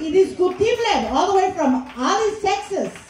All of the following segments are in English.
indiscutible, all the way from Alice, Texas.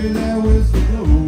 I was that whistle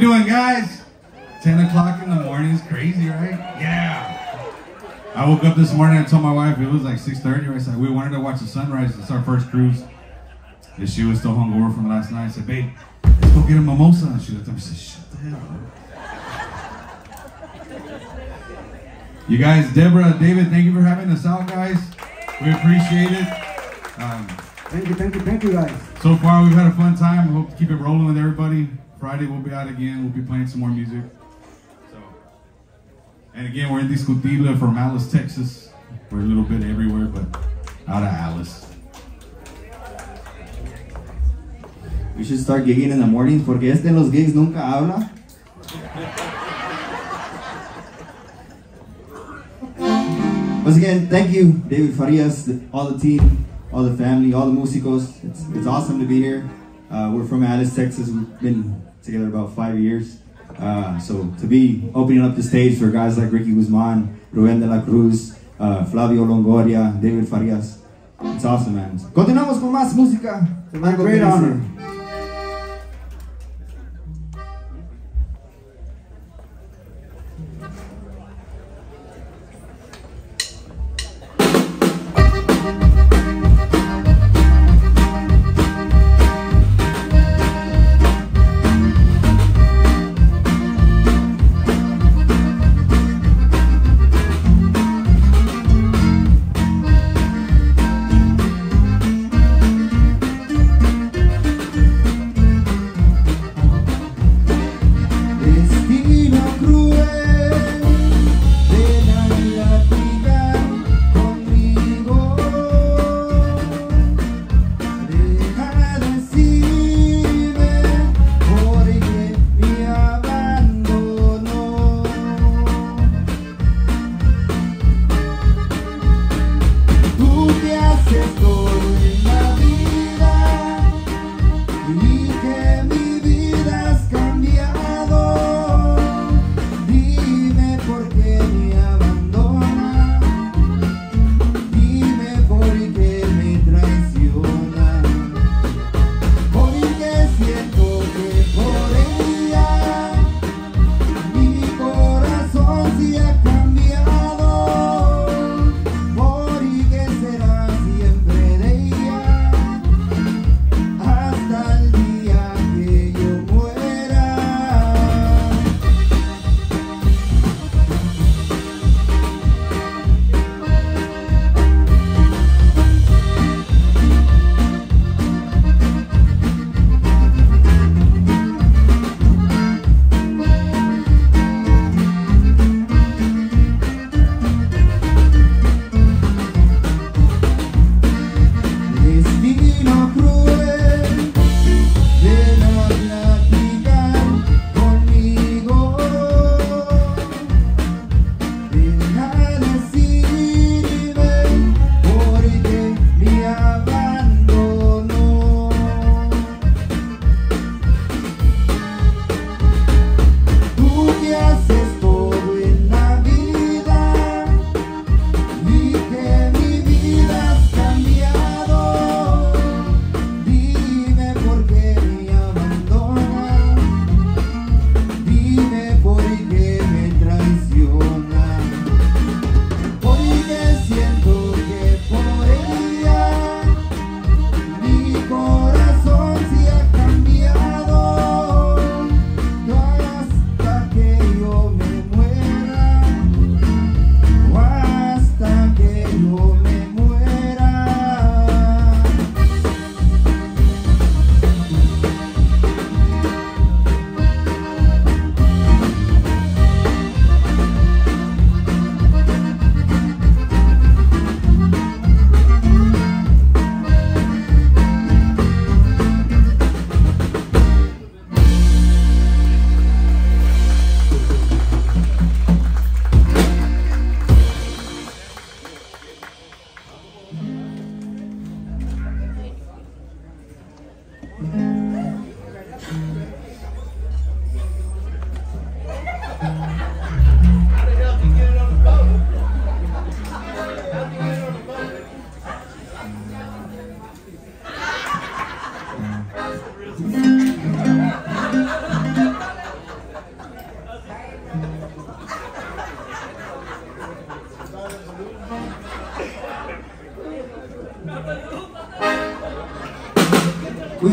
doing, guys? 10 o'clock in the morning is crazy, right? Yeah. I woke up this morning and told my wife it was like 6.30. I said, we wanted to watch the sunrise. It's our first cruise. And she was still hungover from last night. I said, babe, let's go get a mimosa. And she looked at me and said, shut the hell up. You guys, Deborah, David, thank you for having us out, guys. We appreciate it. Um, Thank you, thank you, thank you guys. so far, we've had a fun time. We hope to keep it rolling with everybody. Friday, we'll be out again. We'll be playing some more music. So, and again, we're Indiscutible from Alice, Texas. We're a little bit everywhere, but out of Alice. We should start gigging in the mornings porque este en los gigs nunca habla. Once again, thank you, David Farias, all the team, all the family, all the músicos. It's, it's awesome to be here. Uh, we're from Alice, Texas. We've been together about five years. Uh, so to be opening up the stage for guys like Ricky Guzman, Rubén de la Cruz, uh, Flavio Longoria, David Farias, it's awesome, man. Continuamos con más música. Great honor.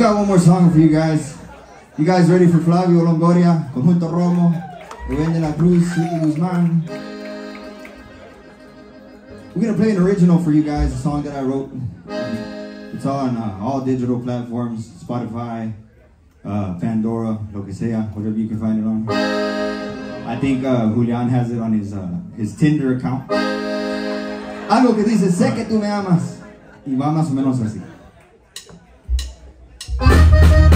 got one more song for you guys. You guys ready for Flavio Longoria, Conjunto Romo, Rubén de la Cruz, Ricky Guzman? We're gonna play an original for you guys, a song that I wrote. It's on uh, all digital platforms, Spotify, uh, Pandora, lo que sea, whatever you can find it on. I think uh, Julian has it on his uh, his Tinder account. Algo que dice, sé que tú me amas. Y va más o menos así. Thank you.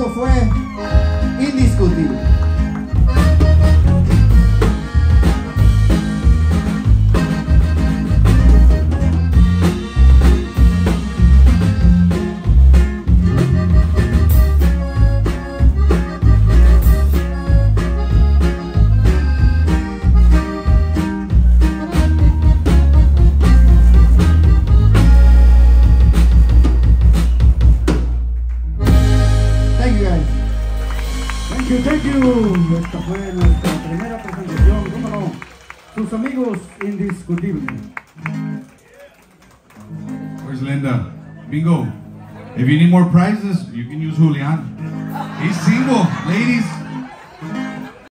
éxito fue indiscutible.